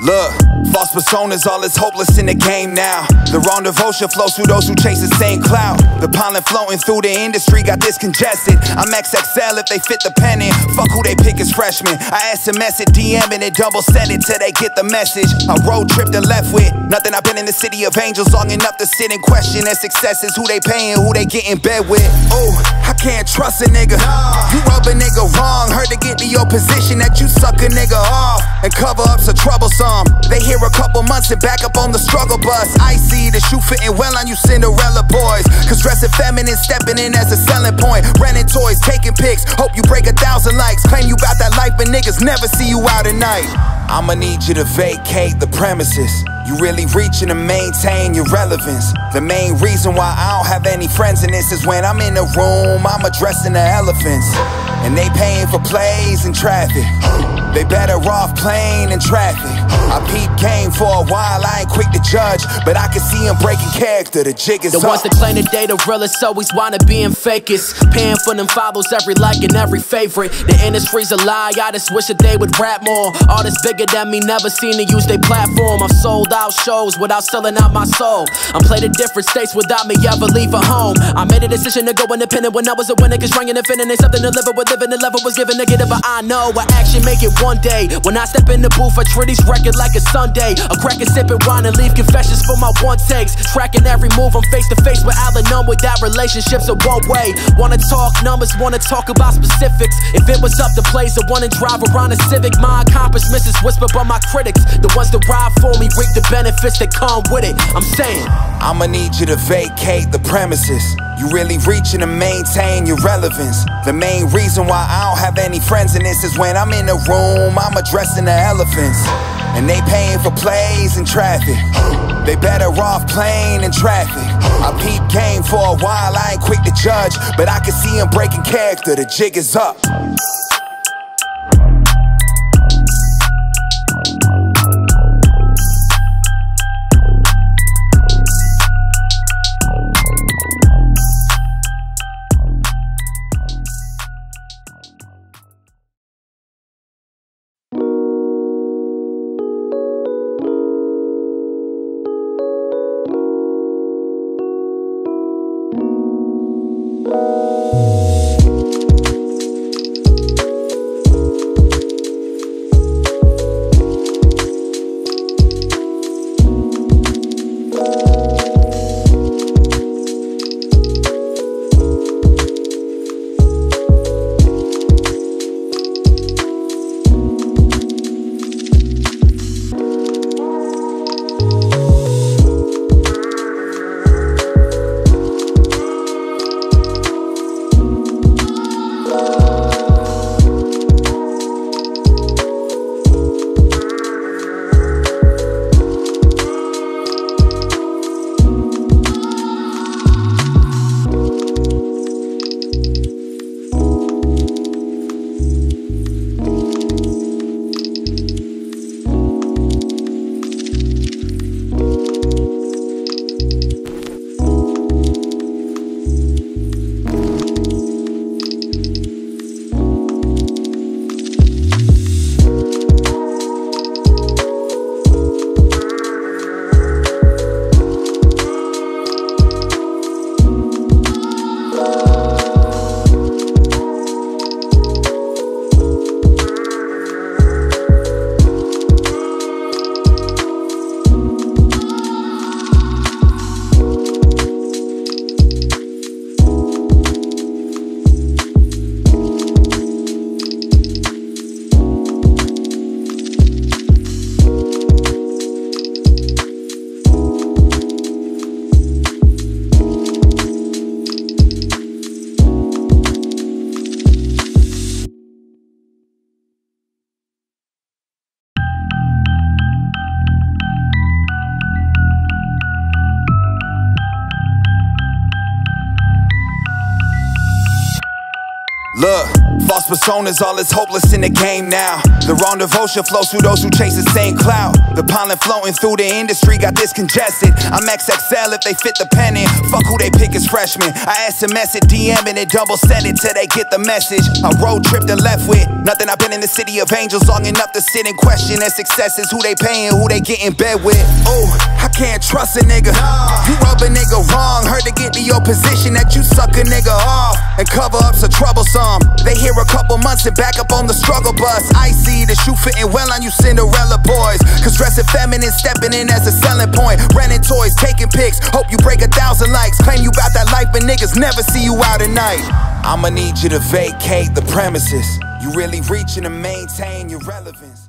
Look, false personas, all is hopeless in the game now. The wrong devotion flows through those who chase the same cloud. The pollen floating through the industry got this congested. I'm XXL if they fit the penny. Fuck who they pick as freshmen. I SMS it, DM it, and double send it till they get the message. I road tripped and left with nothing. I've been in the city of angels long enough to sit and question their successes. Who they paying, who they get in bed with. Oh, I can't trust a nigga. You rub a nigga wrong. Heard to get to your position that you suck a nigga off and cover up so troublesome. They hear a couple months and back up on the struggle bus. I see the shoe fitting well on you Cinderella boys. Cause dressing feminine, stepping in as a selling point. Renting toys, taking pics. Hope you break a thousand likes. Claim you got that life, but niggas never see you out at night. I'ma need you to vacate the premises. You really reaching to maintain your relevance. The main reason why I don't have any friends in this is when I'm in the room, I'm addressing the elephants. And they paying for plays and traffic. They better off playing in traffic. I peep game for a while, I ain't quick to judge, but I can see him breaking character. The jig is The up. ones that claim that they the realest always wanna be in fakest. Paying for them follows every like and every favorite. The industry's a lie, I just wish that they would rap more. Artists bigger than me, never seen to use their platform. I've sold out shows without selling out my soul. I'm played in different states without me ever leaving home. I made a decision to go independent when I was a winner, cause to fit in ain't something to live with. Living the level was given negative, but I know I actually make it one day. When I step in the booth, I treat these record like a Sunday. A crack and sipping wine and leave confessions for my one takes. Tracking every move, I'm face to face with Alan Num with that relationship's a one way. Wanna talk numbers, wanna talk about specifics. If it was up to plays, I wanna drive around a Civic. My accomplishments is whispered by my critics. The ones that ride for me reap the benefits that come with it. I'm saying. I'ma need you to vacate the premises. You really reaching to maintain your relevance. The main reason why I don't have any friends in this is when I'm in the room, I'm addressing the elephants. And they paying for plays and traffic. They better off playing in traffic. I peep game for a while, I ain't quick to judge, but I can see him breaking character. The jig is up. Look, false personas, all is hopeless in the game now. The wrong devotion flows through those who chase the same cloud. The pollen floating through the industry got this congested. I'm XXL if they fit the pen in. Fuck who they pick as freshmen. I SMS it, DM it, double send it till they get the message. I road tripped and left with nothing. I've been in the city of angels long enough to sit and question their successes. Who they paying, who they get in bed with. Oh, I can't trust a nigga. You rub a nigga wrong, heard to get to your position that you suck a nigga off and cover ups are troublesome. They hear a couple months and back up on the struggle bus. I see the shoe fitting well on you Cinderella boys. Cause dressing feminine, stepping in as a selling point. Renting toys, taking pics. Hope you break a thousand likes. Claim you got that life, but niggas never see you out at night. I'ma need you to vacate the premises. You really reaching to maintain your relevance.